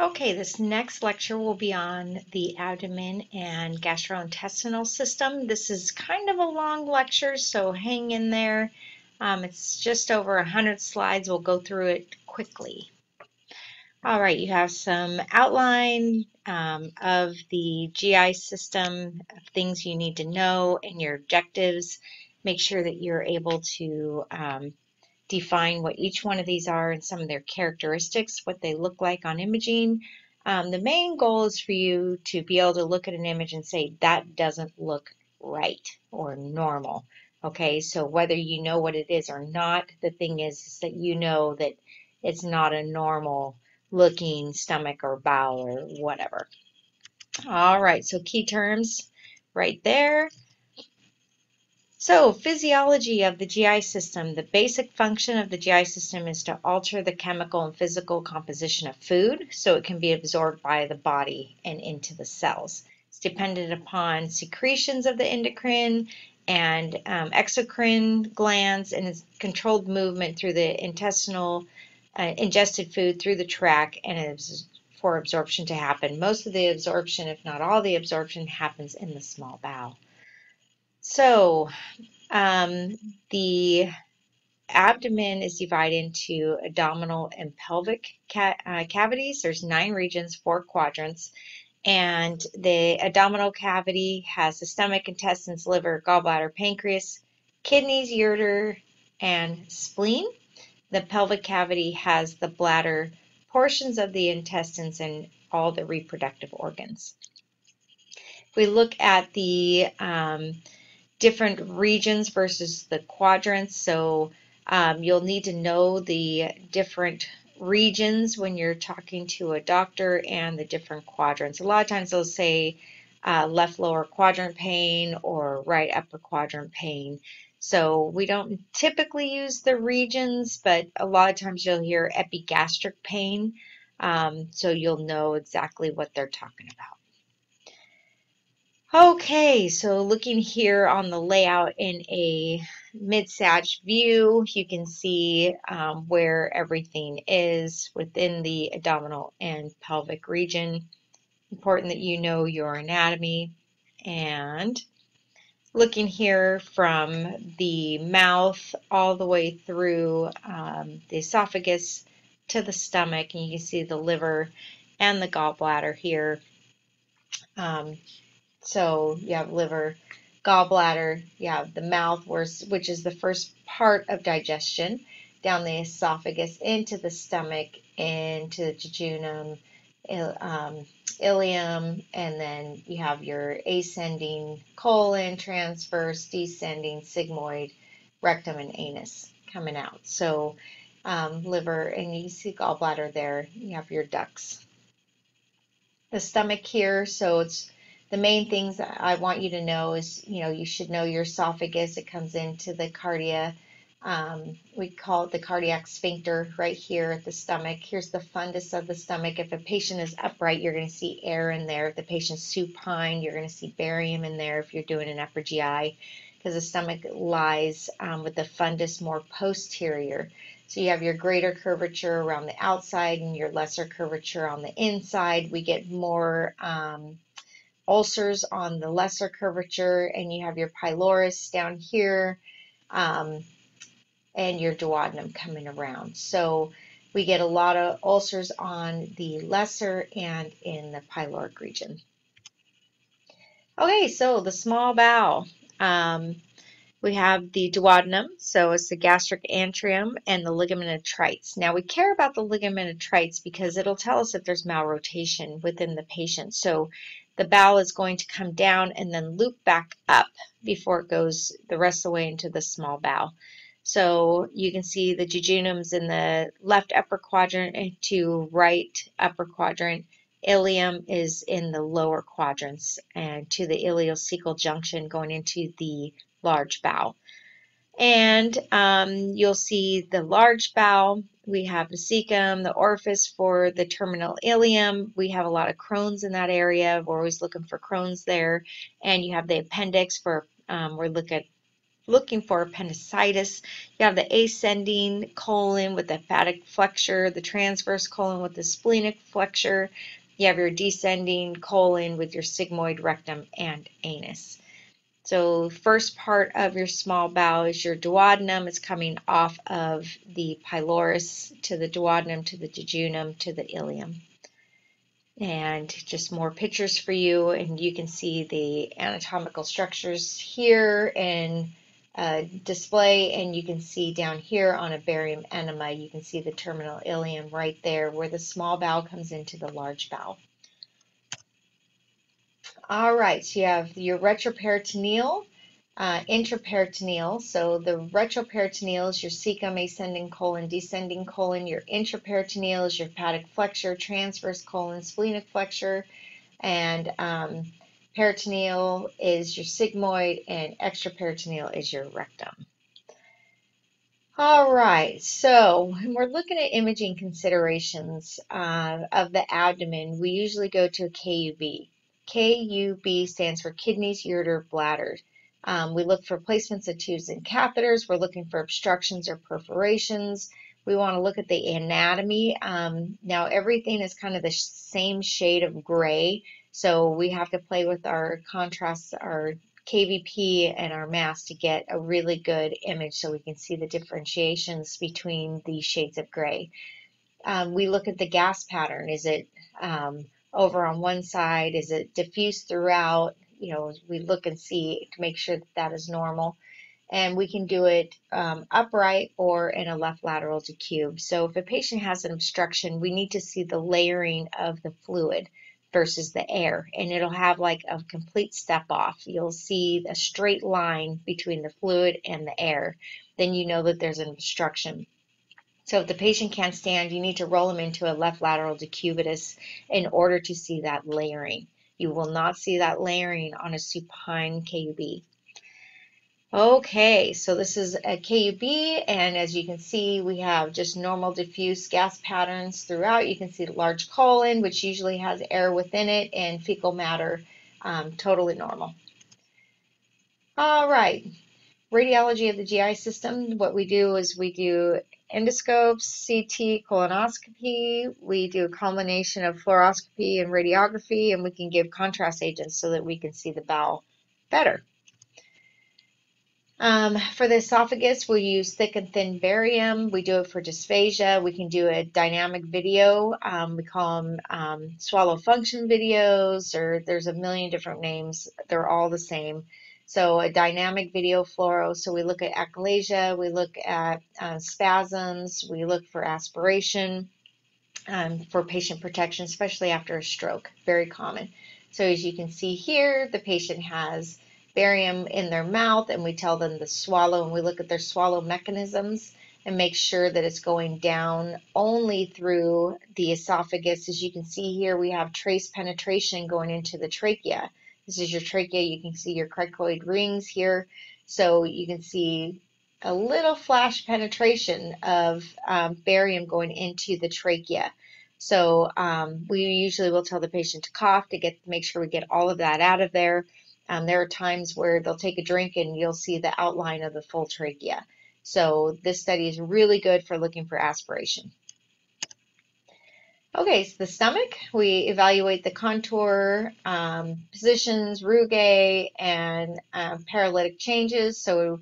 Okay, this next lecture will be on the abdomen and gastrointestinal system. This is kind of a long lecture, so hang in there. Um, it's just over 100 slides. We'll go through it quickly. All right, you have some outline um, of the GI system, things you need to know, and your objectives. Make sure that you're able to um, define what each one of these are and some of their characteristics, what they look like on imaging. Um, the main goal is for you to be able to look at an image and say, that doesn't look right or normal. Okay, so whether you know what it is or not, the thing is, is that you know that it's not a normal looking stomach or bowel or whatever. All right, so key terms right there. So, physiology of the GI system. The basic function of the GI system is to alter the chemical and physical composition of food so it can be absorbed by the body and into the cells. It's dependent upon secretions of the endocrine and um, exocrine glands and its controlled movement through the intestinal uh, ingested food through the tract and for absorption to happen. Most of the absorption, if not all the absorption, happens in the small bowel. So um, the abdomen is divided into abdominal and pelvic ca uh, cavities. There's nine regions, four quadrants. And the abdominal cavity has the stomach, intestines, liver, gallbladder, pancreas, kidneys, ureter, and spleen. The pelvic cavity has the bladder, portions of the intestines, and all the reproductive organs. If we look at the um, different regions versus the quadrants. So um, you'll need to know the different regions when you're talking to a doctor and the different quadrants. A lot of times they'll say uh, left lower quadrant pain or right upper quadrant pain. So we don't typically use the regions, but a lot of times you'll hear epigastric pain. Um, so you'll know exactly what they're talking about. Okay, so looking here on the layout in a mid-sag view, you can see um, where everything is within the abdominal and pelvic region. Important that you know your anatomy. And looking here from the mouth all the way through um, the esophagus to the stomach, and you can see the liver and the gallbladder here. Um, so you have liver, gallbladder, you have the mouth, which is the first part of digestion, down the esophagus, into the stomach, into the jejunum, um, ileum, and then you have your ascending colon, transverse, descending sigmoid, rectum, and anus coming out. So um, liver, and you see gallbladder there, you have your ducts. The stomach here, so it's the main things I want you to know is, you know, you should know your esophagus. It comes into the cardia. Um, we call it the cardiac sphincter right here at the stomach. Here's the fundus of the stomach. If a patient is upright, you're going to see air in there. If the patient's supine, you're going to see barium in there if you're doing an upper GI because the stomach lies um, with the fundus more posterior. So you have your greater curvature around the outside and your lesser curvature on the inside. We get more um, ulcers on the lesser curvature, and you have your pylorus down here, um, and your duodenum coming around. So we get a lot of ulcers on the lesser and in the pyloric region. Okay, so the small bowel. Um, we have the duodenum, so it's the gastric antrum and the ligament Treitz. Now we care about the ligament Treitz because it'll tell us if there's malrotation within the patient. So the bowel is going to come down and then loop back up before it goes the rest of the way into the small bowel. So you can see the jejunum's in the left upper quadrant to right upper quadrant. Ileum is in the lower quadrants and to the ileocecal junction going into the large bowel. And um, you'll see the large bowel we have the cecum, the orifice for the terminal ileum. We have a lot of Crohn's in that area. We're always looking for Crohn's there. And you have the appendix for, um, we're look at, looking for appendicitis. You have the ascending colon with the hepatic flexure, the transverse colon with the splenic flexure. You have your descending colon with your sigmoid rectum and anus. So first part of your small bowel is your duodenum. It's coming off of the pylorus to the duodenum to the jejunum to the ileum. And just more pictures for you, and you can see the anatomical structures here in display, and you can see down here on a barium enema, you can see the terminal ileum right there where the small bowel comes into the large bowel. All right, so you have your retroperitoneal, uh, intraperitoneal. So the retroperitoneal is your cecum, ascending colon, descending colon. Your intraperitoneal is your hepatic flexure, transverse colon, splenic flexure, and um, peritoneal is your sigmoid, and extraperitoneal is your rectum. All right, so when we're looking at imaging considerations uh, of the abdomen, we usually go to a KUB. KUB stands for kidneys, ureter, bladder. Um, we look for placements of tubes and catheters. We're looking for obstructions or perforations. We want to look at the anatomy. Um, now, everything is kind of the same shade of gray, so we have to play with our contrasts, our KVP and our mAs to get a really good image so we can see the differentiations between the shades of gray. Um, we look at the gas pattern. Is it um, over on one side? Is it diffuse throughout? You know, we look and see to make sure that that is normal. And we can do it um, upright or in a left lateral decube. So if a patient has an obstruction, we need to see the layering of the fluid versus the air. And it'll have like a complete step off. You'll see a straight line between the fluid and the air. Then you know that there's an obstruction. So if the patient can't stand, you need to roll them into a left lateral decubitus in order to see that layering. You will not see that layering on a supine KUB. Okay, so this is a KUB, and as you can see, we have just normal diffuse gas patterns throughout. You can see the large colon, which usually has air within it, and fecal matter, um, totally normal. All right, radiology of the GI system. What we do is we do endoscopes, CT, colonoscopy. We do a combination of fluoroscopy and radiography, and we can give contrast agents so that we can see the bowel better. Um, for the esophagus, we'll use thick and thin barium. We do it for dysphagia. We can do a dynamic video. Um, we call them um, swallow function videos, or there's a million different names. They're all the same. So a dynamic video fluoro. So we look at achalasia, we look at uh, spasms, we look for aspiration um, for patient protection, especially after a stroke, very common. So as you can see here, the patient has barium in their mouth and we tell them to swallow and we look at their swallow mechanisms and make sure that it's going down only through the esophagus. As you can see here, we have trace penetration going into the trachea. This is your trachea. You can see your cricoid rings here. So you can see a little flash penetration of um, barium going into the trachea. So um, we usually will tell the patient to cough to get make sure we get all of that out of there. Um, there are times where they'll take a drink and you'll see the outline of the full trachea. So this study is really good for looking for aspiration. Okay, so the stomach, we evaluate the contour, um, positions, rugae, and uh, paralytic changes. So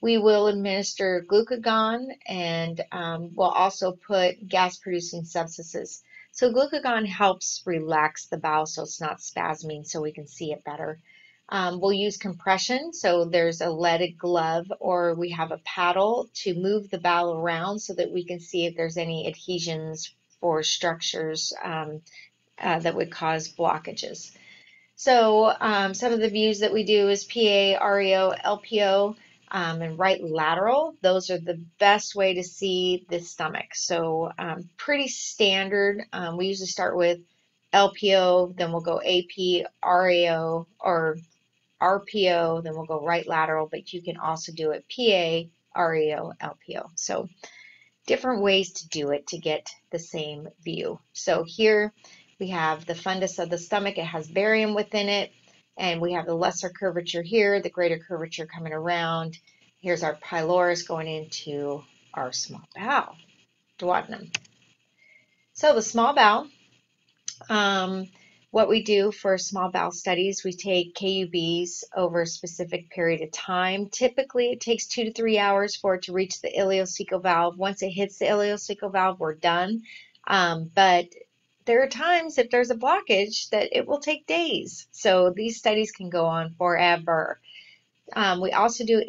we will administer glucagon and um, we'll also put gas-producing substances. So glucagon helps relax the bowel so it's not spasming so we can see it better. Um, we'll use compression, so there's a leaded glove or we have a paddle to move the bowel around so that we can see if there's any adhesions for structures um, uh, that would cause blockages. So um, some of the views that we do is PA, RAO, LPO, um, and right lateral. Those are the best way to see the stomach. So um, pretty standard. Um, we usually start with LPO, then we'll go AP, RAO, or RPO, then we'll go right lateral, but you can also do it PA, RAO, LPO. So different ways to do it to get the same view. So here we have the fundus of the stomach. It has barium within it. And we have the lesser curvature here, the greater curvature coming around. here's our pylorus going into our small bowel, duodenum. So the small bowel, um, what we do for small bowel studies, we take KUBs over a specific period of time. Typically, it takes two to three hours for it to reach the ileocecal valve. Once it hits the ileocecal valve, we're done. Um, but there are times if there's a blockage that it will take days. So these studies can go on forever. Um, we also do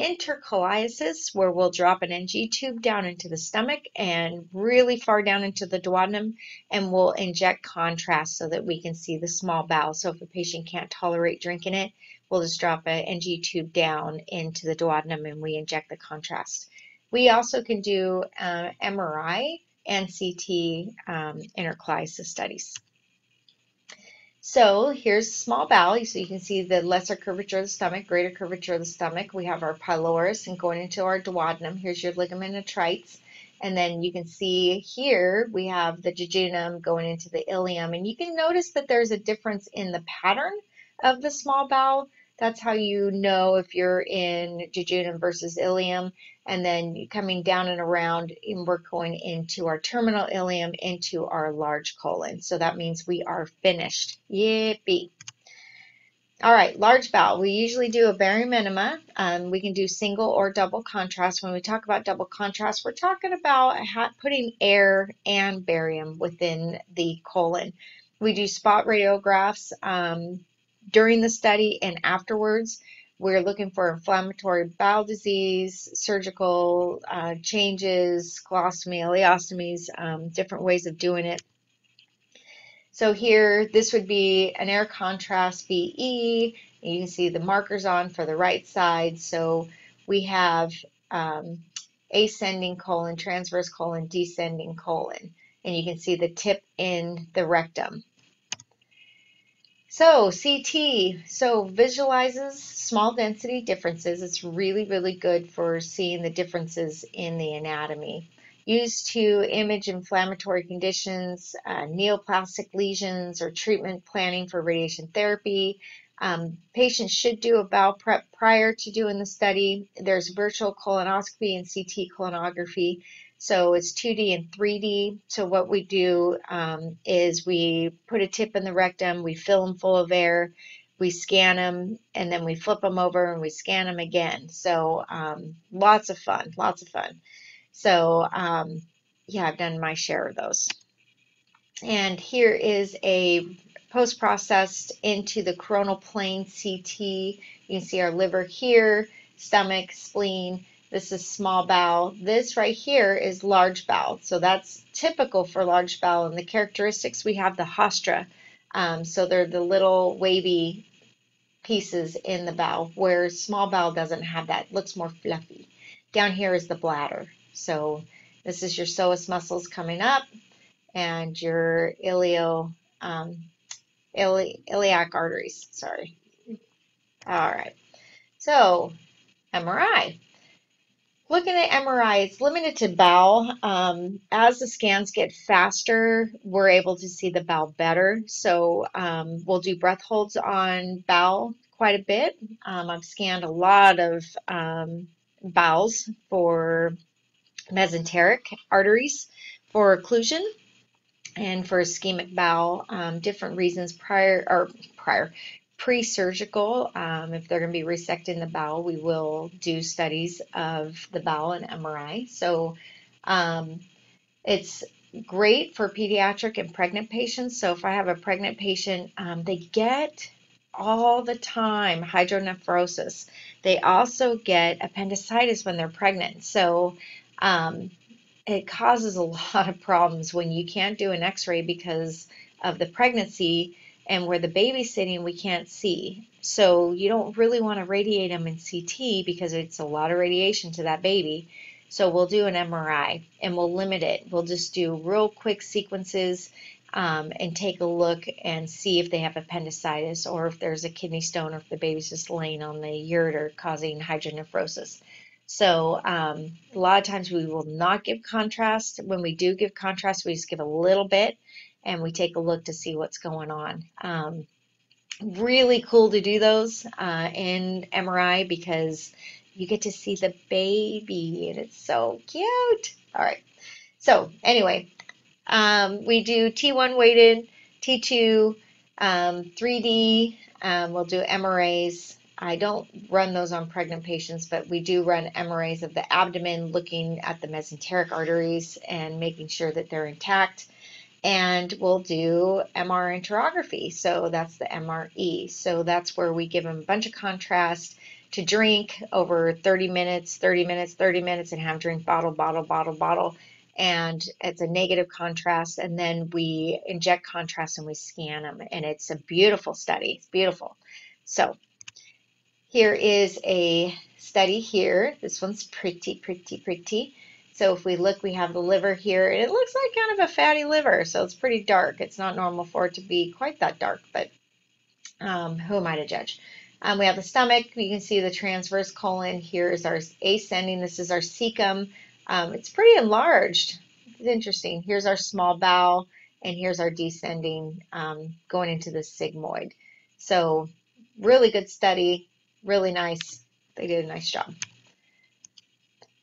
enteroclysis where we'll drop an NG tube down into the stomach and really far down into the duodenum and we'll inject contrast so that we can see the small bowel. So if a patient can't tolerate drinking it, we'll just drop an NG tube down into the duodenum and we inject the contrast. We also can do uh, MRI and CT um, studies. So here's small bowel. So you can see the lesser curvature of the stomach, greater curvature of the stomach. We have our pylorus and going into our duodenum. Here's your ligament Treitz. And then you can see here we have the jejunum going into the ileum. And you can notice that there's a difference in the pattern of the small bowel. That's how you know if you're in jejunum versus ileum. And then coming down and around, and we're going into our terminal ileum, into our large colon. So that means we are finished. Yippee. All right, large bowel. We usually do a barium enema. Um, we can do single or double contrast. When we talk about double contrast, we're talking about putting air and barium within the colon. We do spot radiographs. Um, during the study and afterwards. We're looking for inflammatory bowel disease, surgical uh, changes, colostomy, ileostomies, um, different ways of doing it. So here, this would be an air contrast BE. You can see the markers on for the right side. So we have um, ascending colon, transverse colon, descending colon. And you can see the tip in the rectum. So CT, so visualizes small density differences. It's really, really good for seeing the differences in the anatomy. Used to image inflammatory conditions, uh, neoplastic lesions, or treatment planning for radiation therapy. Um, patients should do a bowel prep prior to doing the study. There's virtual colonoscopy and CT colonography. So it's 2D and 3D. So what we do um, is we put a tip in the rectum, we fill them full of air, we scan them, and then we flip them over and we scan them again. So um, lots of fun, lots of fun. So um, yeah, I've done my share of those. And here is a post-processed into the coronal plane CT. You can see our liver here, stomach, spleen, this is small bowel. This right here is large bowel. So that's typical for large bowel. And the characteristics, we have the haustra. Um, so they're the little wavy pieces in the bowel, where small bowel doesn't have that. It looks more fluffy. Down here is the bladder. So this is your psoas muscles coming up and your ilio, um, ili iliac arteries. Sorry. All right. So MRI. Looking at MRI, it's limited to bowel. Um, as the scans get faster, we're able to see the bowel better. So um, we'll do breath holds on bowel quite a bit. Um, I've scanned a lot of um, bowels for mesenteric arteries for occlusion and for ischemic bowel, um, different reasons prior or prior pre-surgical, um, if they're going to be resecting the bowel, we will do studies of the bowel and MRI. So um, it's great for pediatric and pregnant patients. So if I have a pregnant patient, um, they get all the time hydronephrosis. They also get appendicitis when they're pregnant. So um, it causes a lot of problems when you can't do an x-ray because of the pregnancy and where the baby's sitting, we can't see. So you don't really want to radiate them in CT because it's a lot of radiation to that baby. So we'll do an MRI and we'll limit it. We'll just do real quick sequences um, and take a look and see if they have appendicitis or if there's a kidney stone or if the baby's just laying on the ureter causing hydronephrosis. So um, a lot of times we will not give contrast. When we do give contrast, we just give a little bit and we take a look to see what's going on. Um, really cool to do those uh, in MRI because you get to see the baby and it's so cute. All right. So anyway, um, we do T1 weighted, T2, um, 3D. Um, we'll do MRAs. I don't run those on pregnant patients, but we do run MRAs of the abdomen, looking at the mesenteric arteries and making sure that they're intact and we'll do MR enterography. So that's the MRE. So that's where we give them a bunch of contrast to drink over 30 minutes, 30 minutes, 30 minutes, and have drink bottle, bottle, bottle, bottle. And it's a negative contrast. And then we inject contrast and we scan them. And it's a beautiful study. It's beautiful. So here is a study here. This one's pretty, pretty, pretty. So if we look, we have the liver here, and it looks like kind of a fatty liver, so it's pretty dark. It's not normal for it to be quite that dark, but um, who am I to judge? Um, we have the stomach. You can see the transverse colon. Here is our ascending. This is our cecum. Um, it's pretty enlarged. It's interesting. Here's our small bowel, and here's our descending um, going into the sigmoid. So really good study. Really nice. They did a nice job.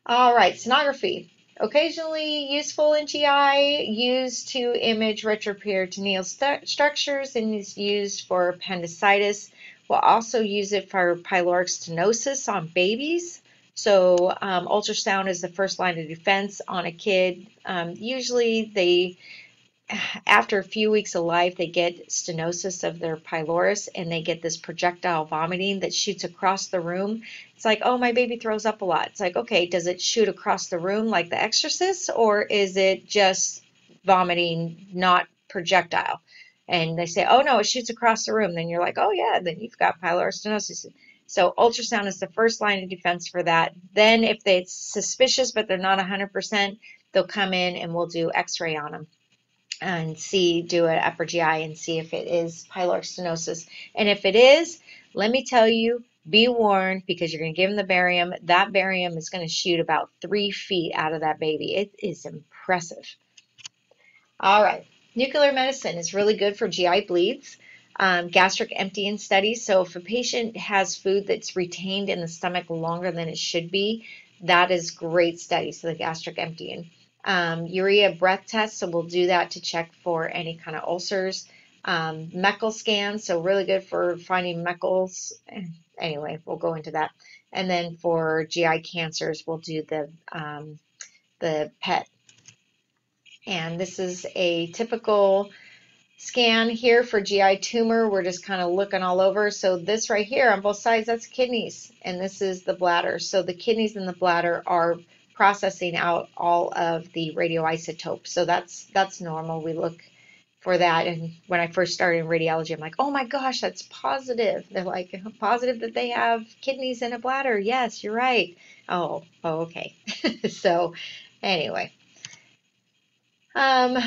All right, sonography. Occasionally useful in GI, used to image retroperitoneal st structures and is used for appendicitis. We'll also use it for pyloric stenosis on babies. So um, ultrasound is the first line of defense on a kid. Um, usually they after a few weeks of life, they get stenosis of their pylorus and they get this projectile vomiting that shoots across the room. It's like, oh, my baby throws up a lot. It's like, okay, does it shoot across the room like the exorcist or is it just vomiting, not projectile? And they say, oh, no, it shoots across the room. Then you're like, oh, yeah, then you've got pylorus stenosis. So ultrasound is the first line of defense for that. Then if it's suspicious, but they're not 100%, they'll come in and we'll do x-ray on them and see, do an upper GI and see if it is pyloric stenosis. And if it is, let me tell you, be warned because you're going to give them the barium. That barium is going to shoot about three feet out of that baby. It is impressive. All right, nuclear medicine is really good for GI bleeds. Um, gastric emptying studies. So if a patient has food that's retained in the stomach longer than it should be, that is great study. So the gastric emptying um, urea breath test. So we'll do that to check for any kind of ulcers. Um, Meckel scan, so really good for finding Meckels. Anyway, we'll go into that. And then for GI cancers, we'll do the um, the PET. And this is a typical scan here for GI tumor. We're just kind of looking all over. So this right here on both sides, that's kidneys, and this is the bladder. So the kidneys and the bladder are processing out all of the radioisotopes. So that's that's normal. We look for that. And when I first started in radiology, I'm like, oh my gosh, that's positive. They're like, positive that they have kidneys and a bladder. Yes, you're right. Oh, oh okay. so anyway. Um,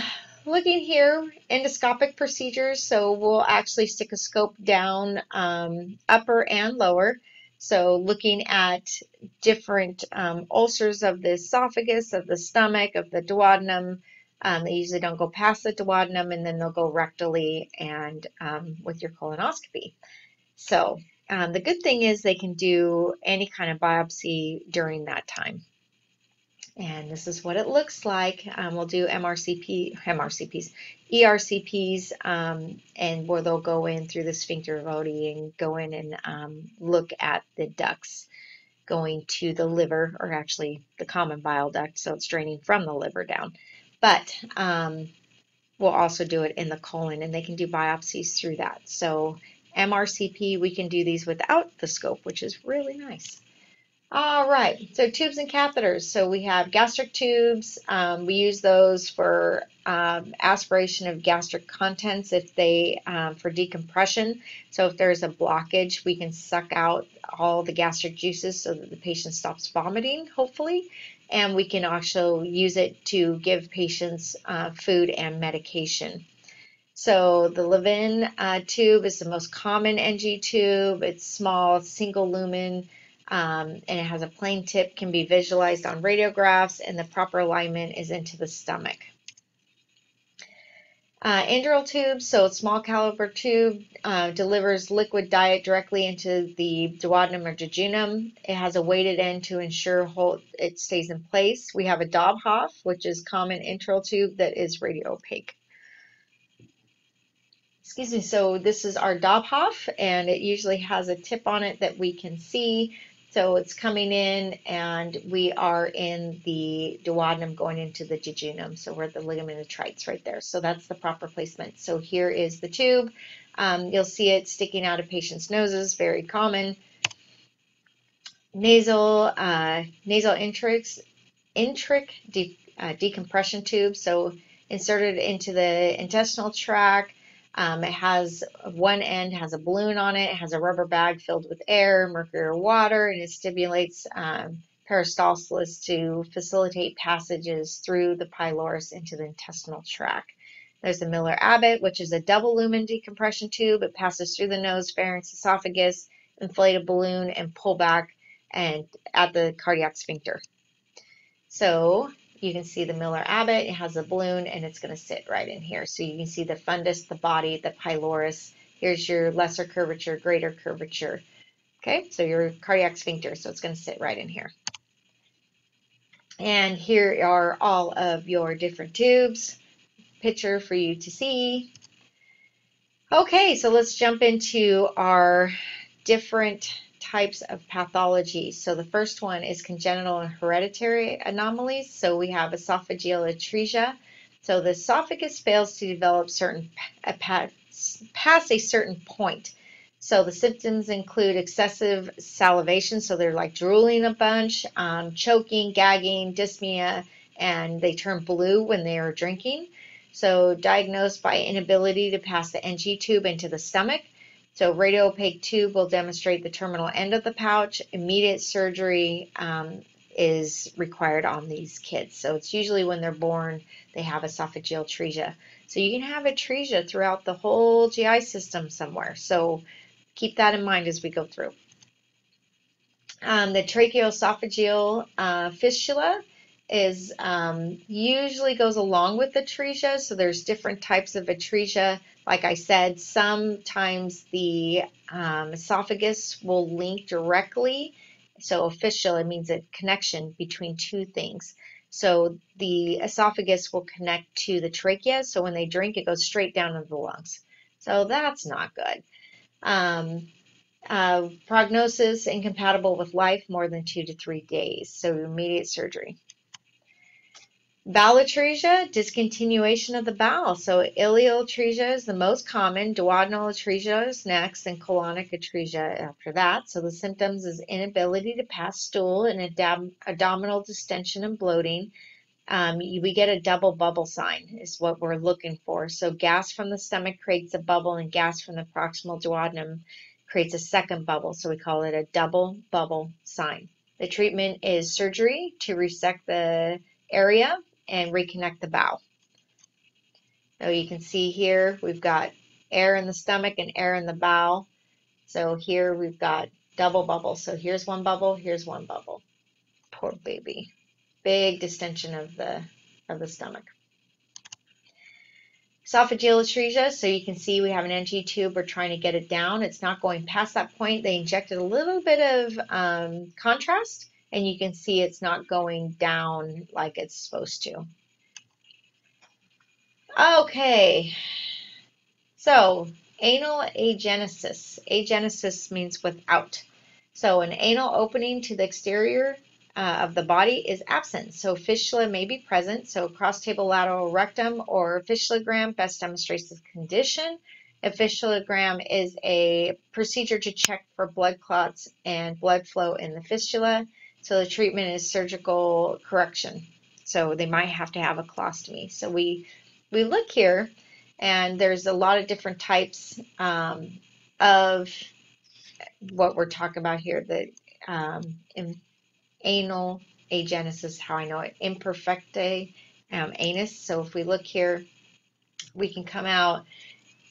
looking here, endoscopic procedures. So we'll actually stick a scope down um, upper and lower. So looking at different um, ulcers of the esophagus, of the stomach, of the duodenum. Um, they usually don't go past the duodenum and then they'll go rectally and um, with your colonoscopy. So um, the good thing is they can do any kind of biopsy during that time. And this is what it looks like. Um, we'll do MRCP, MRCPs, ERCPs, um, and where they'll go in through the sphincter of Oddi and go in and um, look at the ducts going to the liver, or actually the common bile duct, so it's draining from the liver down. But um, we'll also do it in the colon, and they can do biopsies through that. So MRCP, we can do these without the scope, which is really nice. All right, so tubes and catheters. So we have gastric tubes. Um, we use those for um, aspiration of gastric contents if they um, for decompression. So if there's a blockage, we can suck out all the gastric juices so that the patient stops vomiting, hopefully. And we can also use it to give patients uh, food and medication. So the Levin uh, tube is the most common NG tube. It's small, single lumen um, and it has a plain tip, can be visualized on radiographs, and the proper alignment is into the stomach. Uh, Enteral tube, so small caliber tube, uh, delivers liquid diet directly into the duodenum or jejunum. It has a weighted end to ensure hold, it stays in place. We have a Dobhoff, which is common enteral tube that is radio opaque. Excuse me, so this is our Dobhoff, and it usually has a tip on it that we can see. So it's coming in and we are in the duodenum going into the jejunum. So we're at the ligament of Treitz right there. So that's the proper placement. So here is the tube. Um, you'll see it sticking out of patients' noses, very common. Nasal, uh, nasal intrix, intric de, uh, decompression tube. So inserted into the intestinal tract um, it has one end has a balloon on it, it has a rubber bag filled with air, mercury, or water, and it stimulates um, peristalsis to facilitate passages through the pylorus into the intestinal tract. There's the Miller Abbott, which is a double lumen decompression tube. It passes through the nose, pharynx, esophagus, inflate a balloon, and pull back and at the cardiac sphincter. So you can see the Miller Abbott. It has a balloon and it's going to sit right in here. So you can see the fundus, the body, the pylorus. Here's your lesser curvature, greater curvature. Okay, so your cardiac sphincter. So it's going to sit right in here. And here are all of your different tubes. Picture for you to see. Okay, so let's jump into our different types of pathology. So the first one is congenital and hereditary anomalies. So we have esophageal atresia. So the esophagus fails to develop certain past a certain point. So the symptoms include excessive salivation, so they're like drooling a bunch, um, choking, gagging, dyspnea, and they turn blue when they are drinking. So diagnosed by inability to pass the NG tube into the stomach. So radio-opaque tube will demonstrate the terminal end of the pouch. Immediate surgery um, is required on these kids. So it's usually when they're born, they have esophageal atresia. So you can have atresia throughout the whole GI system somewhere. So keep that in mind as we go through. Um, the tracheoesophageal uh, fistula is um, usually goes along with the atresia. So there's different types of atresia. Like I said, sometimes the um, esophagus will link directly. So official, it means a connection between two things. So the esophagus will connect to the trachea. So when they drink, it goes straight down into the lungs. So that's not good. Um, uh, prognosis incompatible with life more than two to three days. So immediate surgery. Bowel atresia, discontinuation of the bowel. So ileal atresia is the most common, duodenal atresia is next, and colonic atresia after that. So the symptoms is inability to pass stool and abdominal distension and bloating. Um, we get a double bubble sign is what we're looking for. So gas from the stomach creates a bubble and gas from the proximal duodenum creates a second bubble. So we call it a double bubble sign. The treatment is surgery to resect the area and reconnect the bowel. So you can see here we've got air in the stomach and air in the bowel. So here we've got double bubbles. So here's one bubble, here's one bubble. Poor baby. Big distension of the of the stomach. Esophageal atresia, so you can see we have an NG tube, we're trying to get it down. It's not going past that point. They injected a little bit of um, contrast and you can see it's not going down like it's supposed to. Okay, so anal agenesis. Agenesis means without. So an anal opening to the exterior uh, of the body is absent. So fistula may be present. So cross table lateral rectum or fistulogram best demonstrates this condition. A fistulogram is a procedure to check for blood clots and blood flow in the fistula. So the treatment is surgical correction. So they might have to have a colostomy. So we we look here, and there's a lot of different types um, of what we're talking about here. The um, anal agenesis, how I know it, imperfecta um, anus. So if we look here, we can come out.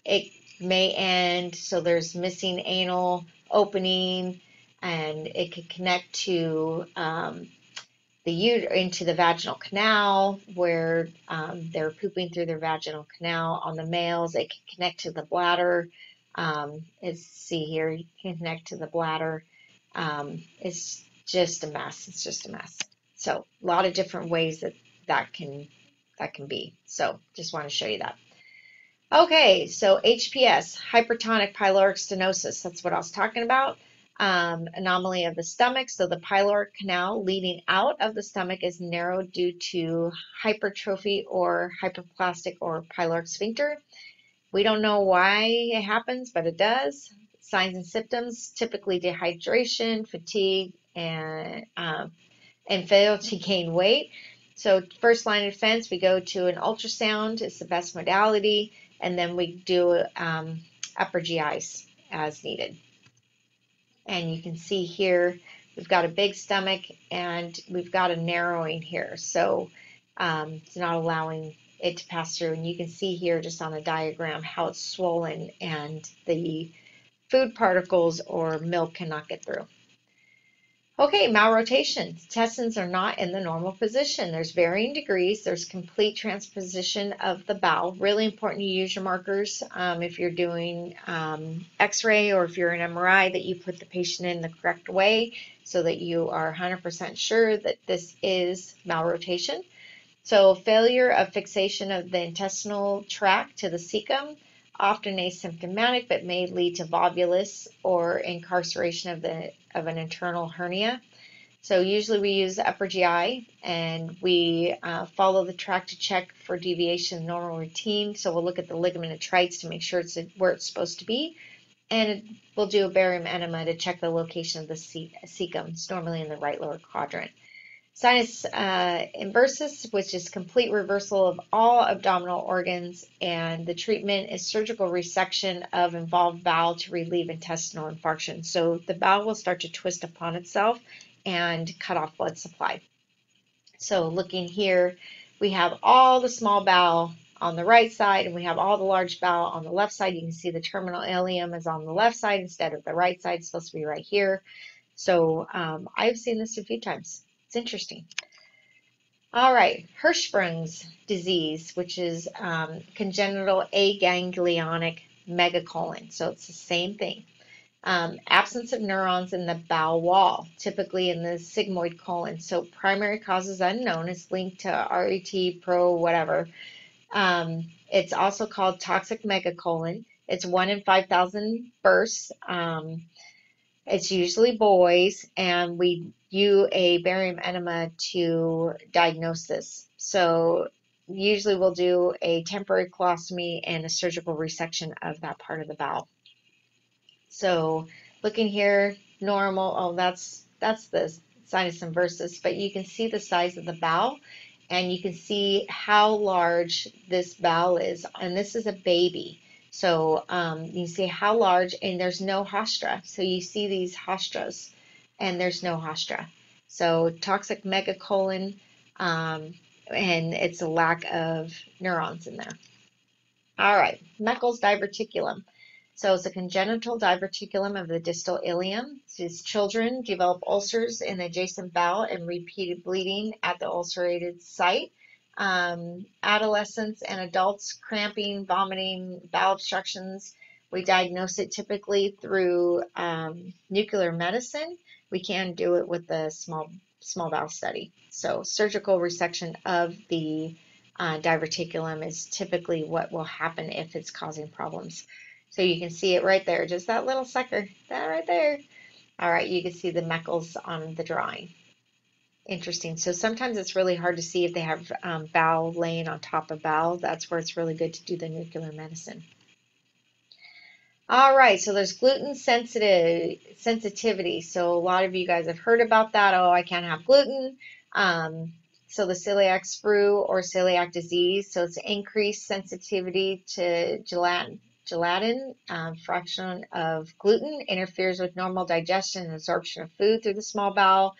It may end. So there's missing anal opening and it could connect to um, the into the vaginal canal where um, they're pooping through their vaginal canal. On the males, it can connect to the bladder. Um, it's see here, you can connect to the bladder. Um, it's just a mess. It's just a mess. So a lot of different ways that that can that can be. So just want to show you that. Okay, so HPS, hypertonic pyloric stenosis. That's what I was talking about um, anomaly of the stomach. So the pyloric canal leading out of the stomach is narrowed due to hypertrophy or hyperplastic or pyloric sphincter. We don't know why it happens, but it does. Signs and symptoms, typically dehydration, fatigue, and, um, and failure to gain weight. So first line of defense, we go to an ultrasound. It's the best modality. And then we do um, upper GIs as needed. And you can see here, we've got a big stomach and we've got a narrowing here. So um, it's not allowing it to pass through. And you can see here just on the diagram how it's swollen and the food particles or milk cannot get through. Okay, malrotation. Intestines are not in the normal position. There's varying degrees. There's complete transposition of the bowel. Really important to use your markers um, if you're doing um, x-ray or if you're an MRI that you put the patient in the correct way so that you are 100% sure that this is malrotation. So failure of fixation of the intestinal tract to the cecum, often asymptomatic but may lead to volvulus or incarceration of the of an internal hernia. So usually we use the upper GI and we uh, follow the tract to check for deviation normal routine. So we'll look at the ligament Treitz to make sure it's where it's supposed to be. And we'll do a barium enema to check the location of the cecum. It's normally in the right lower quadrant. Situs uh, inversus, which is complete reversal of all abdominal organs, and the treatment is surgical resection of involved bowel to relieve intestinal infarction. So the bowel will start to twist upon itself and cut off blood supply. So looking here, we have all the small bowel on the right side and we have all the large bowel on the left side. You can see the terminal ileum is on the left side instead of the right side. It's supposed to be right here. So um, I've seen this a few times. It's interesting. All right, Hirschsprung's disease, which is um, congenital aganglionic megacolon. So it's the same thing. Um, absence of neurons in the bowel wall, typically in the sigmoid colon. So primary causes unknown. It's linked to RET, pro, whatever. Um, it's also called toxic megacolon. It's one in 5,000 births. Um, it's usually boys, and we do a barium enema to diagnose this. So usually we'll do a temporary colostomy and a surgical resection of that part of the bowel. So looking here, normal, oh, that's, that's the situs inversus, but you can see the size of the bowel and you can see how large this bowel is. And this is a baby. So um, you see how large, and there's no haustra. So you see these haustras, and there's no haustra. So toxic megacolon, um, and it's a lack of neurons in there. All right, Meckel's diverticulum. So it's a congenital diverticulum of the distal ileum. These children develop ulcers in the adjacent bowel and repeated bleeding at the ulcerated site um, adolescents and adults cramping, vomiting, bowel obstructions. We diagnose it typically through um, nuclear medicine. We can do it with the small small bowel study. So surgical resection of the uh, diverticulum is typically what will happen if it's causing problems. So you can see it right there, just that little sucker, that right there. All right, you can see the Meckel's on the drawing. Interesting. So sometimes it's really hard to see if they have um, bowel laying on top of bowel. That's where it's really good to do the nuclear medicine. All right, so there's gluten sensitive sensitivity. So a lot of you guys have heard about that. Oh, I can't have gluten. Um, so the celiac sprue or celiac disease. So it's increased sensitivity to gliadin. Gliadin, um, fraction of gluten interferes with normal digestion and absorption of food through the small bowel.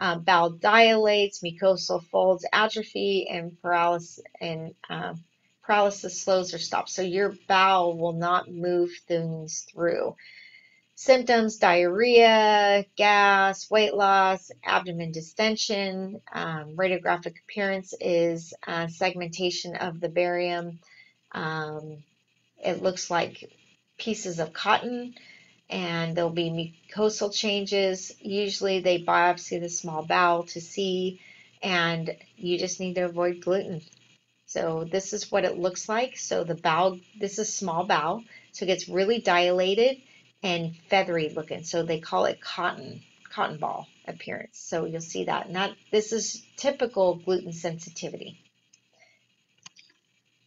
Um, bowel dilates, mucosal folds atrophy, and paralysis and uh, paralysis slows or stops. So your bowel will not move things through. Symptoms diarrhea, gas, weight loss, abdomen distension. Um, radiographic appearance is uh, segmentation of the barium. Um, it looks like pieces of cotton, and there'll be mucosal changes. Usually, they biopsy the small bowel to see, and you just need to avoid gluten. So, this is what it looks like. So, the bowel, this is small bowel, so it gets really dilated and feathery looking. So they call it cotton, cotton ball appearance. So you'll see that. Not this is typical gluten sensitivity.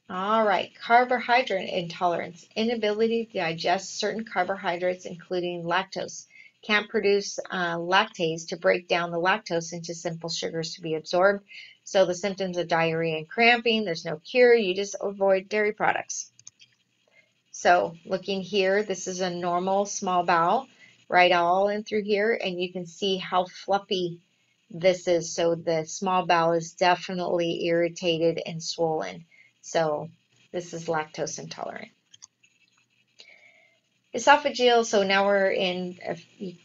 All right, carbohydrate intolerance, inability to digest certain carbohydrates, including lactose. Can't produce uh, lactase to break down the lactose into simple sugars to be absorbed. So the symptoms of diarrhea and cramping, there's no cure. You just avoid dairy products. So looking here, this is a normal small bowel, right all in through here, and you can see how fluffy this is. So the small bowel is definitely irritated and swollen. So this is lactose intolerant. Esophageal, so now we're in uh,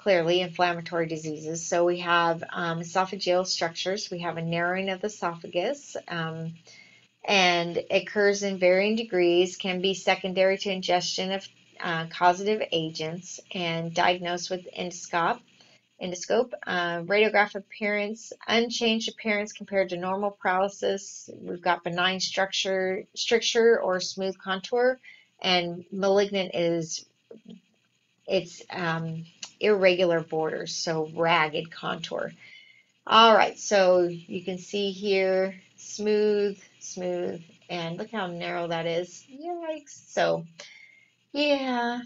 clearly inflammatory diseases. So we have um, esophageal structures. We have a narrowing of the esophagus. Um, and occurs in varying degrees, can be secondary to ingestion of uh, causative agents, and diagnosed with endoscope. Endoscope, uh, radiograph appearance, unchanged appearance compared to normal paralysis. We've got benign structure, stricture or smooth contour, and malignant is it's um, irregular borders, so ragged contour. All right, so you can see here smooth, smooth, and look how narrow that is. Yikes. So, yeah.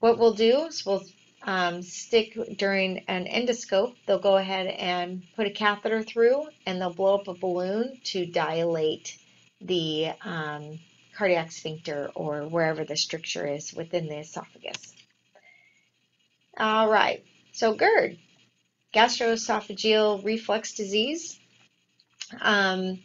What we'll do is we'll um, stick during an endoscope, they'll go ahead and put a catheter through and they'll blow up a balloon to dilate the um, cardiac sphincter or wherever the stricture is within the esophagus. All right, so GERD, gastroesophageal reflux disease. Um,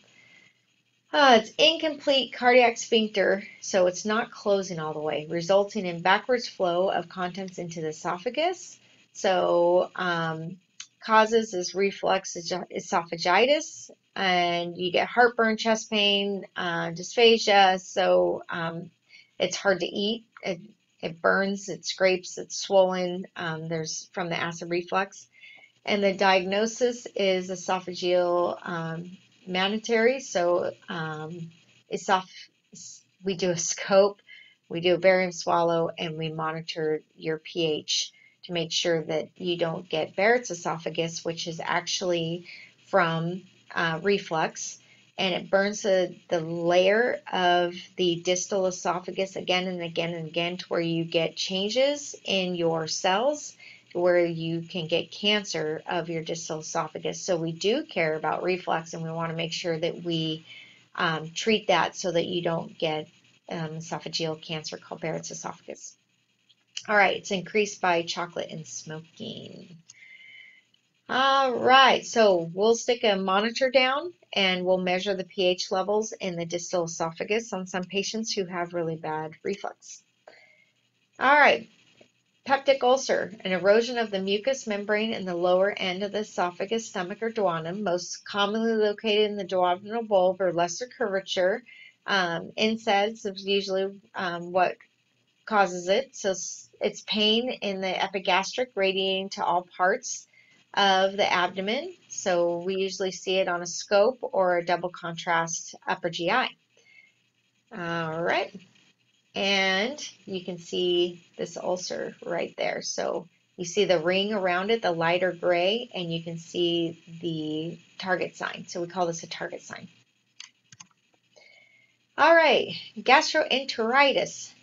uh, it's incomplete cardiac sphincter, so it's not closing all the way, resulting in backwards flow of contents into the esophagus. So, um, causes is reflux esophagitis, and you get heartburn, chest pain, uh, dysphagia. So, um, it's hard to eat. It, it burns, it scrapes, it's swollen. Um, there's from the acid reflux. And the diagnosis is esophageal manometry. So um, esoph- we do a scope, we do a barium swallow, and we monitor your pH to make sure that you don't get Barrett's esophagus, which is actually from uh, reflux. And it burns the, the layer of the distal esophagus again and again and again to where you get changes in your cells where you can get cancer of your distal esophagus. So we do care about reflux and we want to make sure that we um, treat that so that you don't get um, esophageal cancer called Barrett's esophagus. All right, it's increased by chocolate and smoking. All right, so we'll stick a monitor down and we'll measure the pH levels in the distal esophagus on some patients who have really bad reflux. All right, Peptic ulcer, an erosion of the mucous membrane in the lower end of the esophagus, stomach, or duodenum, most commonly located in the duodenal bulb or lesser curvature. Um, NSAIDs is usually um, what causes it. So it's pain in the epigastric radiating to all parts of the abdomen. So we usually see it on a scope or a double contrast upper GI. All right and you can see this ulcer right there. So you see the ring around it, the lighter gray, and you can see the target sign. So we call this a target sign. All right, gastroenteritis,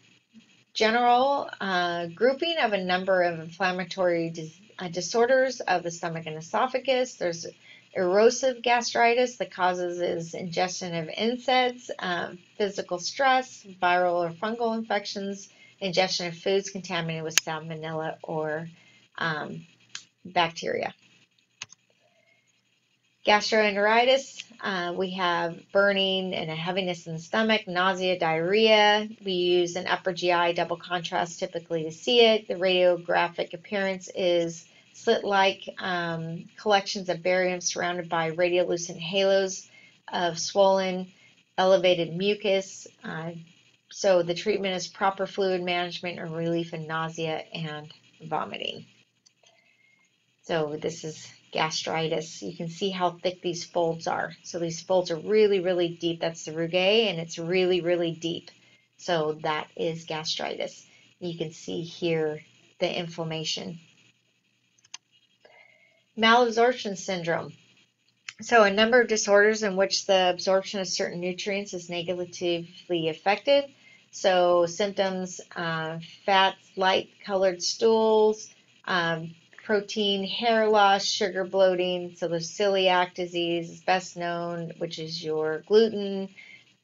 general uh, grouping of a number of inflammatory dis uh, disorders of the stomach and esophagus. There's erosive gastritis. The causes is ingestion of NSAIDs, um, physical stress, viral or fungal infections, ingestion of foods contaminated with salmonella or um, bacteria. Gastroenteritis, uh, we have burning and a heaviness in the stomach, nausea, diarrhea. We use an upper GI double contrast typically to see it. The radiographic appearance is slit-like um, collections of barium surrounded by radiolucent halos of swollen, elevated mucus. Uh, so the treatment is proper fluid management or relief in nausea and vomiting. So this is gastritis. You can see how thick these folds are. So these folds are really, really deep. That's the rugae, and it's really, really deep. So that is gastritis. You can see here the inflammation. Malabsorption syndrome. So a number of disorders in which the absorption of certain nutrients is negatively affected. So symptoms, uh, fats, light colored stools, um, protein, hair loss, sugar bloating. So the celiac disease is best known, which is your gluten,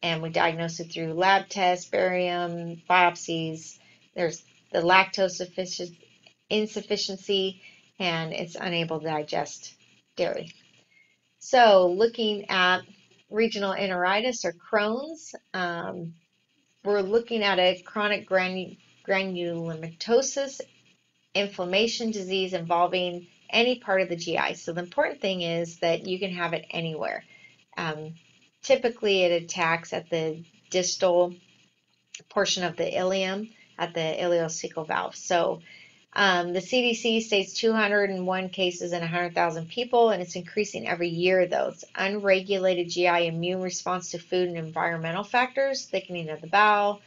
and we diagnose it through lab tests, barium, biopsies. There's the lactose insufficiency, and it's unable to digest dairy. So looking at regional enteritis or Crohn's, um, we're looking at a chronic granulomatosis inflammation disease involving any part of the GI. So the important thing is that you can have it anywhere. Um, typically, it attacks at the distal portion of the ileum at the ileocecal valve. So um, the CDC states 201 cases in 100,000 people, and it's increasing every year, though. It's unregulated GI immune response to food and environmental factors, thickening of the bowel,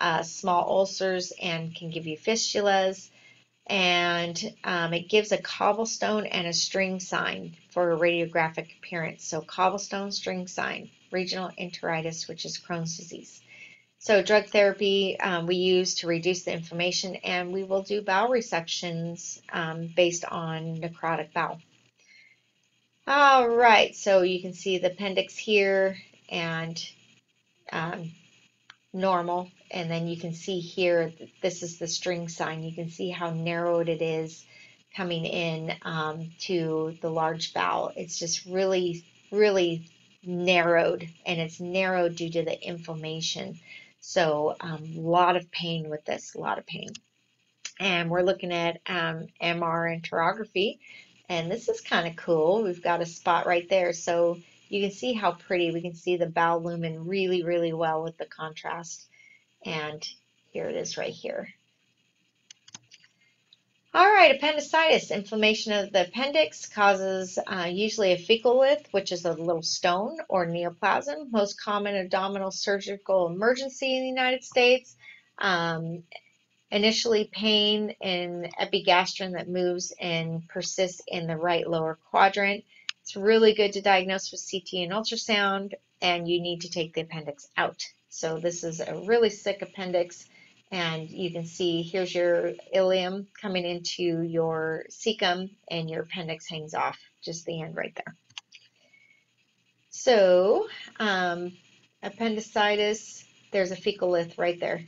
uh, small ulcers, and can give you fistulas and um, it gives a cobblestone and a string sign for a radiographic appearance. So cobblestone string sign, regional enteritis, which is Crohn's disease. So drug therapy um, we use to reduce the inflammation, and we will do bowel resections um, based on necrotic bowel. All right, so you can see the appendix here and um, normal and then you can see here, this is the string sign. You can see how narrowed it is coming in um, to the large bowel. It's just really, really narrowed, and it's narrowed due to the inflammation. So a um, lot of pain with this, a lot of pain. And we're looking at um, MR enterography, and this is kind of cool. We've got a spot right there. So you can see how pretty. We can see the bowel lumen really, really well with the contrast. And here it is right here. All right, appendicitis, inflammation of the appendix causes uh, usually a fecalith, which is a little stone or neoplasm. Most common abdominal surgical emergency in the United States. Um, initially pain in epigastrium that moves and persists in the right lower quadrant. It's really good to diagnose with CT and ultrasound, and you need to take the appendix out. So this is a really sick appendix and you can see here's your ileum coming into your cecum and your appendix hangs off, just the end right there. So um, appendicitis, there's a fecalith right there.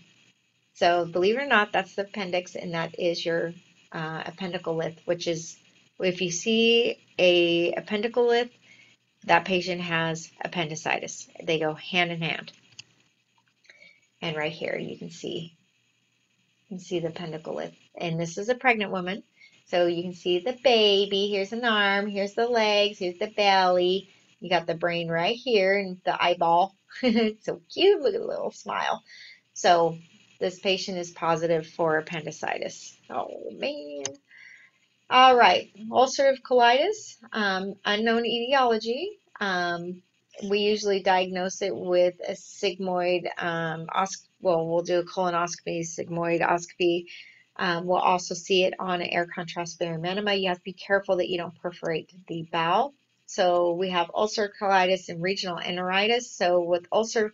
So believe it or not, that's the appendix and that is your uh, lith, which is if you see a lith, that patient has appendicitis. They go hand in hand. And right here, you can see, you can see the pedicellith. And this is a pregnant woman. So you can see the baby. Here's an arm. Here's the legs. Here's the belly. You got the brain right here and the eyeball. so cute. Look at the little smile. So this patient is positive for appendicitis. Oh, man. All right. Ulcerative colitis, um, unknown etiology. Um, we usually diagnose it with a sigmoid, um, well, we'll do a colonoscopy, sigmoidoscopy. Um, we'll also see it on an air contrast barium enema. You have to be careful that you don't perforate the bowel. So we have ulcerative colitis and regional enteritis. So with ulcerative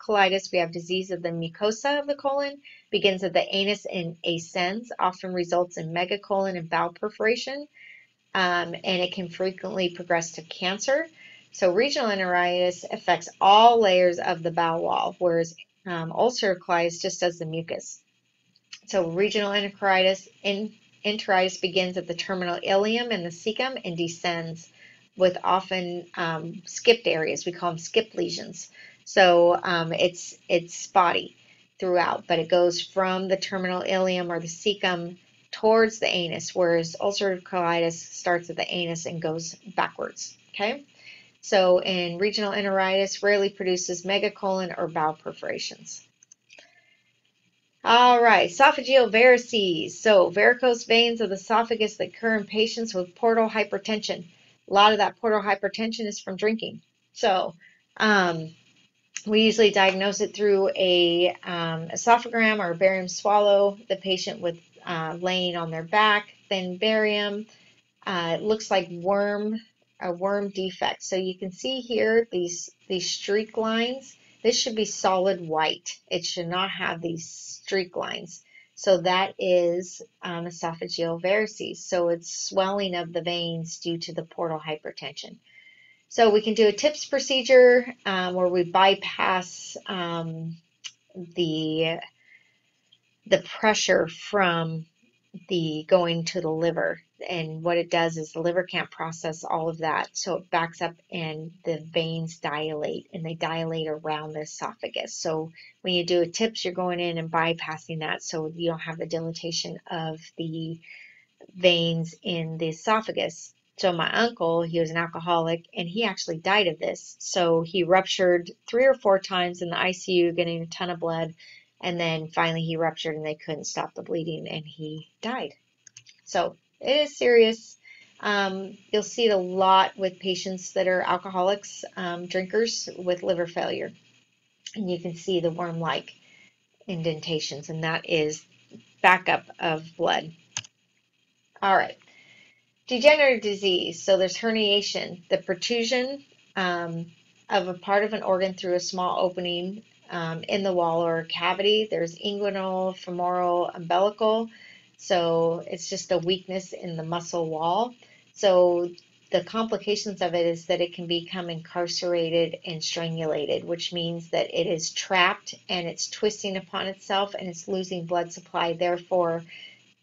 colitis, we have disease of the mucosa of the colon, begins at the anus and ascends, often results in megacolon and bowel perforation, um, and it can frequently progress to cancer. So regional enteritis affects all layers of the bowel wall, whereas um, ulcerative just does the mucus. So regional enteritis, in, enteritis begins at the terminal ileum and the cecum and descends with often um, skipped areas. We call them skip lesions. So um, it's it's spotty throughout, but it goes from the terminal ileum or the cecum towards the anus, whereas ulcerative colitis starts at the anus and goes backwards. Okay. So in regional enteritis, rarely produces megacolon or bowel perforations. All right, esophageal varices. So varicose veins of the esophagus that occur in patients with portal hypertension. A lot of that portal hypertension is from drinking. So um, we usually diagnose it through a um, esophagram or barium swallow, the patient with uh, laying on their back, thin barium. Uh, it looks like worm, a worm defect. So you can see here these, these streak lines. This should be solid white. It should not have these streak lines. So that is um, esophageal varices. So it's swelling of the veins due to the portal hypertension. So we can do a TIPS procedure um, where we bypass um, the the pressure from the going to the liver and what it does is the liver can't process all of that so it backs up and the veins dilate and they dilate around the esophagus. So when you do a tips you're going in and bypassing that so you don't have the dilatation of the veins in the esophagus. So my uncle he was an alcoholic and he actually died of this. So he ruptured three or four times in the icu getting a ton of blood and then finally he ruptured and they couldn't stop the bleeding and he died. So it is serious. Um, you'll see it a lot with patients that are alcoholics, um, drinkers with liver failure. And you can see the worm-like indentations, and that is backup of blood. All right. Degenerative disease. So there's herniation, the protrusion um, of a part of an organ through a small opening um, in the wall or cavity. There's inguinal, femoral, umbilical. So it's just a weakness in the muscle wall. So the complications of it is that it can become incarcerated and strangulated, which means that it is trapped and it's twisting upon itself and it's losing blood supply. Therefore,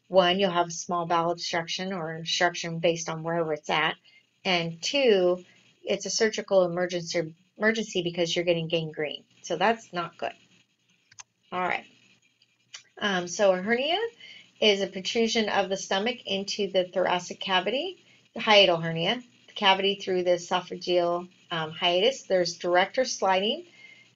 one, you'll have a small bowel obstruction or obstruction based on wherever it's at. And two, it's a surgical emergency emergency because you're getting gangrene. So that's not good. All right. Um, so a hernia is a protrusion of the stomach into the thoracic cavity, the hiatal hernia, the cavity through the esophageal um, hiatus. There's direct or sliding,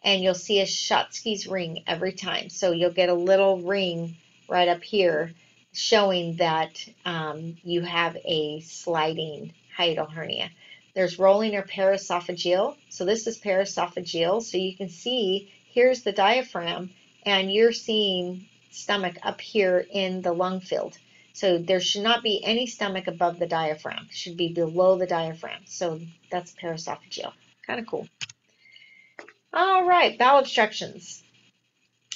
and you'll see a Schatzki's ring every time. So you'll get a little ring right up here showing that um, you have a sliding hiatal hernia. There's rolling or paraesophageal. So this is paraesophageal. So you can see here's the diaphragm, and you're seeing stomach up here in the lung field. So there should not be any stomach above the diaphragm. It should be below the diaphragm. So that's paraesophageal. Kind of cool. All right, bowel obstructions.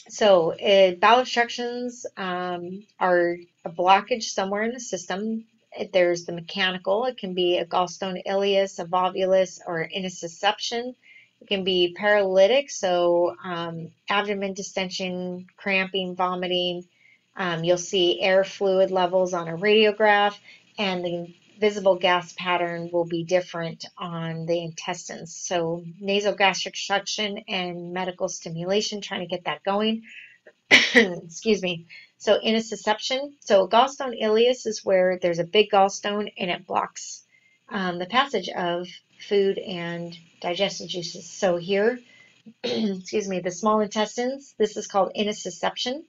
So uh, bowel obstructions um, are a blockage somewhere in the system. There's the mechanical. It can be a gallstone ileus, a volvulus, or an intussusception. It can be paralytic, so um, abdomen distension, cramping, vomiting. Um, you'll see air fluid levels on a radiograph, and the visible gas pattern will be different on the intestines. So nasogastric suction and medical stimulation, trying to get that going. Excuse me. So in a intussusception. So gallstone ileus is where there's a big gallstone and it blocks um, the passage of food and digestive juices. So here, excuse me, the small intestines, this is called intussusception,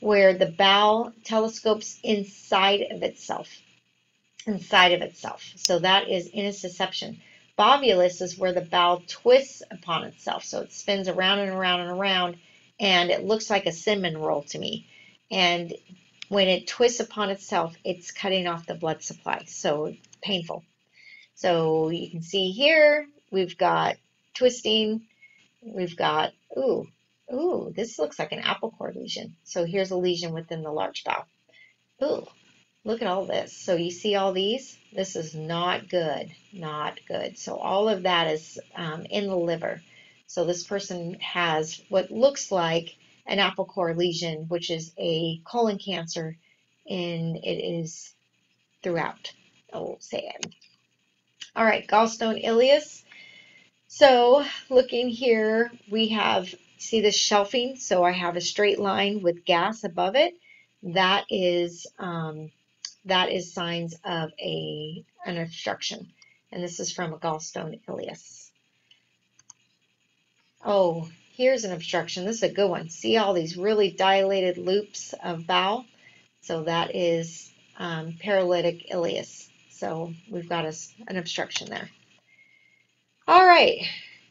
where the bowel telescopes inside of itself, inside of itself. So that is intussusception. Volvulus is where the bowel twists upon itself. So it spins around and around and around, and it looks like a cinnamon roll to me. And when it twists upon itself, it's cutting off the blood supply. So painful. So you can see here, we've got twisting, we've got, ooh, ooh, this looks like an apple core lesion. So here's a lesion within the large bowel. Ooh, look at all this. So you see all these? This is not good, not good. So all of that is um, in the liver. So this person has what looks like an apple core lesion, which is a colon cancer, and it is throughout. Say it. All right, gallstone ileus. So looking here, we have, see this shelving? So I have a straight line with gas above it. That is, um, that is signs of a, an obstruction. And this is from a gallstone ileus. Oh, here's an obstruction. This is a good one. See all these really dilated loops of bowel? So that is um, paralytic ileus. So we've got a, an obstruction there. All right,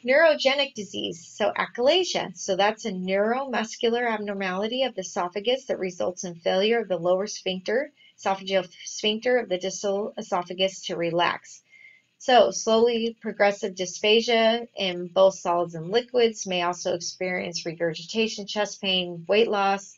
neurogenic disease. So achalasia. So that's a neuromuscular abnormality of the esophagus that results in failure of the lower sphincter, esophageal sphincter of the distal esophagus to relax. So slowly progressive dysphagia in both solids and liquids may also experience regurgitation, chest pain, weight loss.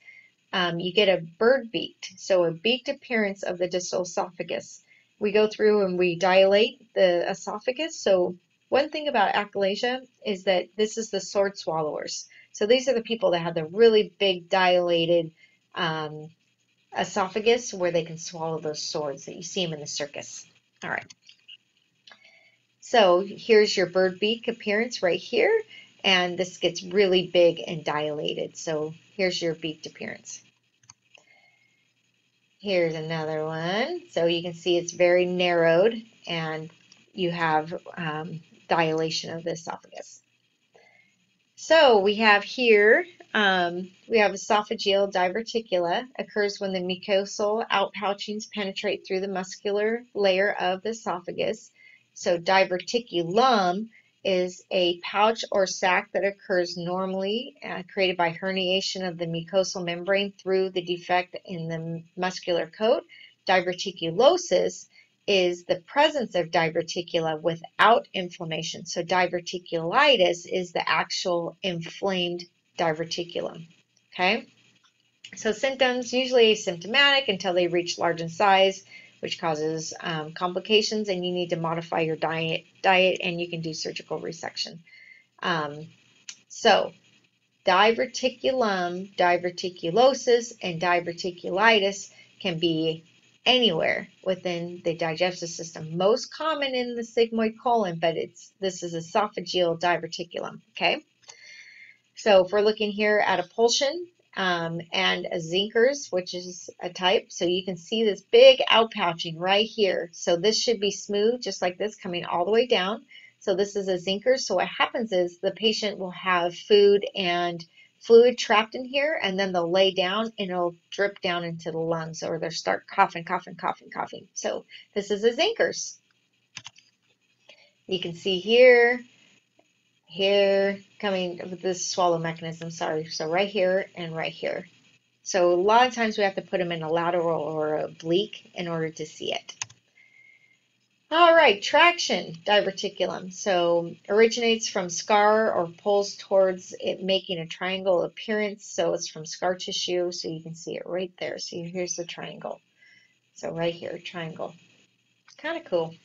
Um, you get a bird beaked, so a beaked appearance of the distal esophagus. We go through and we dilate the esophagus. So one thing about achalasia is that this is the sword swallowers. So these are the people that have the really big dilated um, esophagus where they can swallow those swords that you see them in the circus. All right. So here's your bird beak appearance right here, and this gets really big and dilated. So here's your beaked appearance. Here's another one. So you can see it's very narrowed and you have um, dilation of the esophagus. So we have here, um, we have esophageal diverticula occurs when the mucosal outpouchings penetrate through the muscular layer of the esophagus so diverticulum is a pouch or sac that occurs normally uh, created by herniation of the mucosal membrane through the defect in the muscular coat. Diverticulosis is the presence of diverticula without inflammation. So diverticulitis is the actual inflamed diverticulum. Okay? So symptoms usually asymptomatic until they reach large in size which causes um, complications and you need to modify your diet, diet and you can do surgical resection. Um, so diverticulum, diverticulosis, and diverticulitis can be anywhere within the digestive system. Most common in the sigmoid colon, but it's this is esophageal diverticulum. Okay. So if we're looking here at a pulsion, um, and a Zenker's, which is a type. So you can see this big outpouching right here. So this should be smooth, just like this, coming all the way down. So this is a Zenker's. So what happens is the patient will have food and fluid trapped in here, and then they'll lay down and it'll drip down into the lungs, or they'll start coughing, coughing, coughing, coughing. So this is a Zenker's. You can see here, here coming with this swallow mechanism, sorry. So right here and right here. So a lot of times we have to put them in a lateral or oblique in order to see it. All right, traction diverticulum. So originates from scar or pulls towards it making a triangle appearance. So it's from scar tissue. So you can see it right there. So here's the triangle. So right here, triangle. It's kind of cool.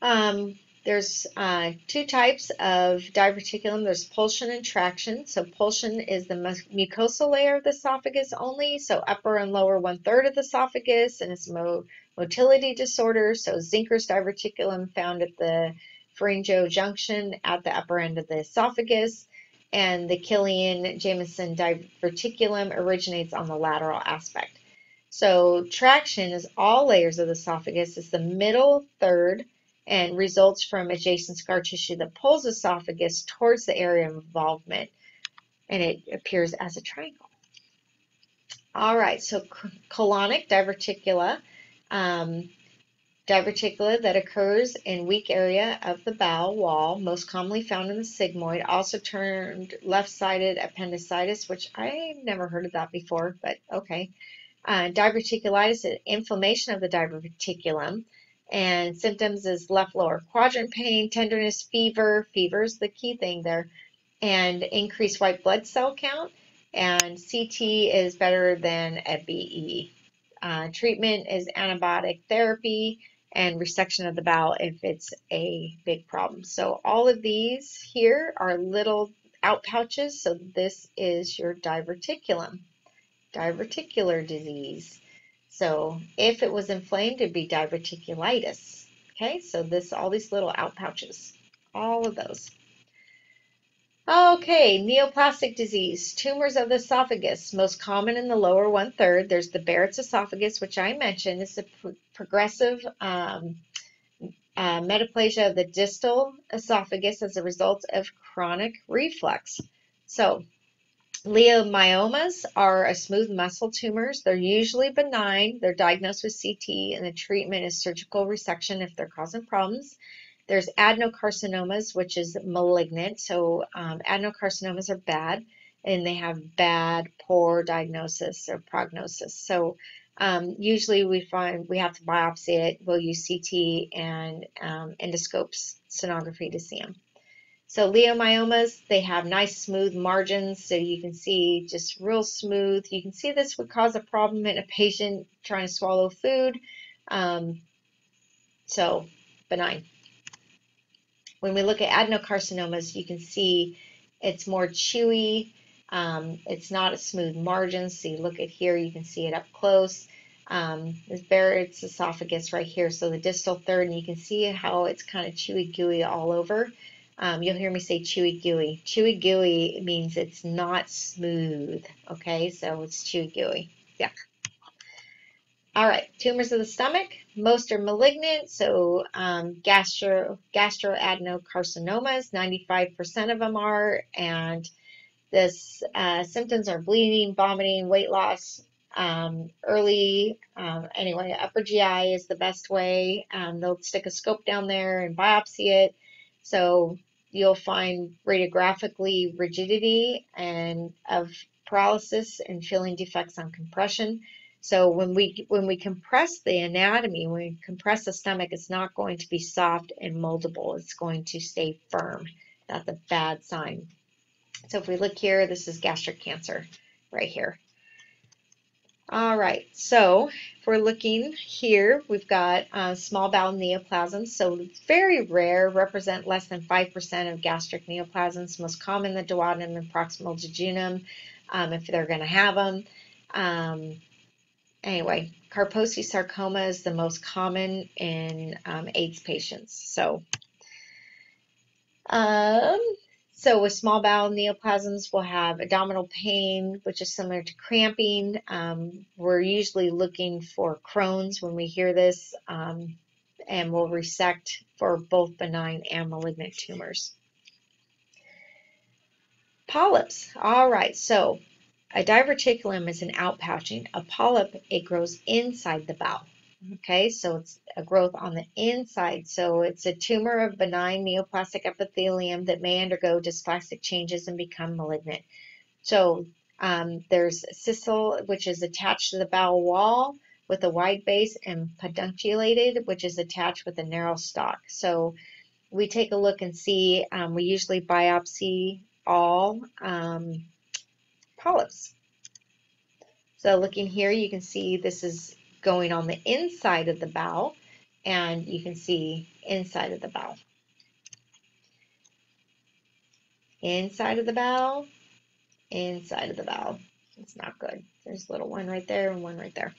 Um, there's uh, two types of diverticulum. There's pulsion and traction. So pulsion is the mucosal layer of the esophagus only, so upper and lower one-third of the esophagus, and it's mo motility disorder. So Zenker's diverticulum found at the pharyngeal junction at the upper end of the esophagus, and the Killian-Jamieson diverticulum originates on the lateral aspect. So traction is all layers of the esophagus. It's the middle third and results from adjacent scar tissue that pulls esophagus towards the area of involvement and it appears as a triangle. All right, so colonic diverticula, um, diverticula that occurs in weak area of the bowel wall, most commonly found in the sigmoid, also termed left-sided appendicitis, which I've never heard of that before, but okay. Uh, diverticulitis is inflammation of the diverticulum and symptoms is left lower quadrant pain, tenderness, fever. Fever is the key thing there, and increased white blood cell count. And CT is better than a BE. Uh, treatment is antibiotic therapy and resection of the bowel if it's a big problem. So all of these here are little out pouches. So this is your diverticulum, diverticular disease. So if it was inflamed, it'd be diverticulitis. Okay, so this, all these little out pouches, all of those. Okay, neoplastic disease, tumors of the esophagus, most common in the lower one third. There's the Barrett's esophagus, which I mentioned. It's a pro progressive um, uh, metaplasia of the distal esophagus as a result of chronic reflux. So, leiomyomas are a smooth muscle tumors. They're usually benign. They're diagnosed with CT, and the treatment is surgical resection if they're causing problems. There's adenocarcinomas, which is malignant. So um, adenocarcinomas are bad and they have bad, poor diagnosis or prognosis. So um, usually we find we have to biopsy it. We'll use CT and um, endoscopes, sonography to see them. So leiomyomas, they have nice smooth margins. So you can see just real smooth. You can see this would cause a problem in a patient trying to swallow food. Um, so benign. When we look at adenocarcinomas, you can see it's more chewy. Um, it's not a smooth margin. So you look at here, you can see it up close. Um, there's Barrett's esophagus right here. So the distal third, and you can see how it's kind of chewy gooey all over. Um, you'll hear me say chewy gooey. Chewy gooey means it's not smooth. Okay, so it's chewy gooey. Yeah. All right, tumors of the stomach. Most are malignant, so um, gastro gastroadenocarcinomas, 95% of them are, and this uh, symptoms are bleeding, vomiting, weight loss, um, early. Um, anyway, upper GI is the best way. Um, they'll stick a scope down there and biopsy it, so you'll find radiographically rigidity and of paralysis and filling defects on compression. So when we when we compress the anatomy, when we compress the stomach, it's not going to be soft and moldable. It's going to stay firm. That's a bad sign. So if we look here, this is gastric cancer right here. All right, so if we're looking here, we've got uh, small bowel neoplasms. So very rare, represent less than 5% of gastric neoplasms, most common the duodenum and proximal jejunum, um, if they're going to have them. Um, anyway, Kaposi sarcoma is the most common in um, AIDS patients. So, um, so with small bowel neoplasms, we'll have abdominal pain, which is similar to cramping. Um, we're usually looking for Crohn's when we hear this, um, and we'll resect for both benign and malignant tumors. Polyps. All right, so a diverticulum is an outpouching. A polyp, it grows inside the bowel. Okay, so it's a growth on the inside. So it's a tumor of benign neoplastic epithelium that may undergo dysplastic changes and become malignant. So um, there's sessile, which is attached to the bowel wall with a wide base, and pedunculated, which is attached with a narrow stalk. So we take a look and see, um, we usually biopsy all um, polyps. So looking here, you can see this is going on the inside of the bowel, and you can see inside of the bowel. Inside of the bowel, inside of the bowel. It's not good. There's a little one right there and one right there.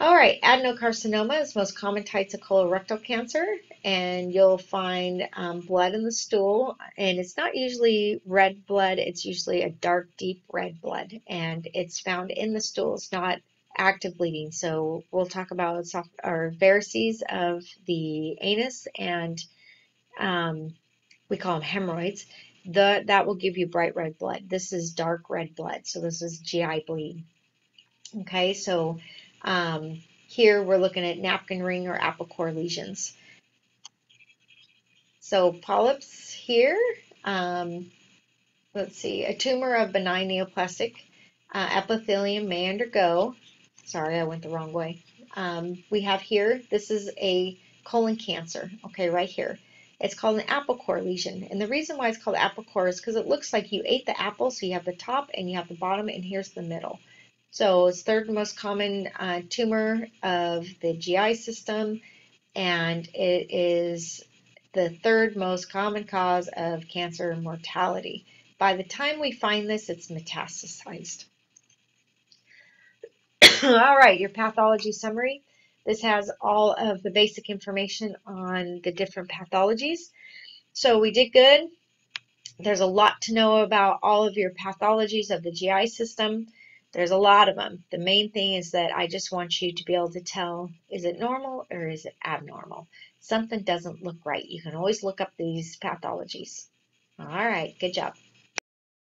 All right, adenocarcinoma is most common types of colorectal cancer, and you'll find um, blood in the stool, and it's not usually red blood, it's usually a dark, deep red blood, and it's found in the stool. It's not active bleeding. So we'll talk about soft, or varices of the anus, and um, we call them hemorrhoids. The, that will give you bright red blood. This is dark red blood, so this is GI bleed. Okay, so um, here we're looking at napkin ring or apple core lesions. So polyps here, um, let's see, a tumor of benign neoplastic uh, epithelium may undergo, sorry, I went the wrong way. Um, we have here, this is a colon cancer, okay, right here. It's called an apple core lesion. And the reason why it's called apple core is because it looks like you ate the apple, so you have the top and you have the bottom, and here's the middle. So it's third most common uh, tumor of the GI system, and it is the third most common cause of cancer mortality. By the time we find this, it's metastasized. All right, your pathology summary. This has all of the basic information on the different pathologies. So we did good. There's a lot to know about all of your pathologies of the GI system. There's a lot of them. The main thing is that I just want you to be able to tell, is it normal or is it abnormal? Something doesn't look right. You can always look up these pathologies. All right, good job.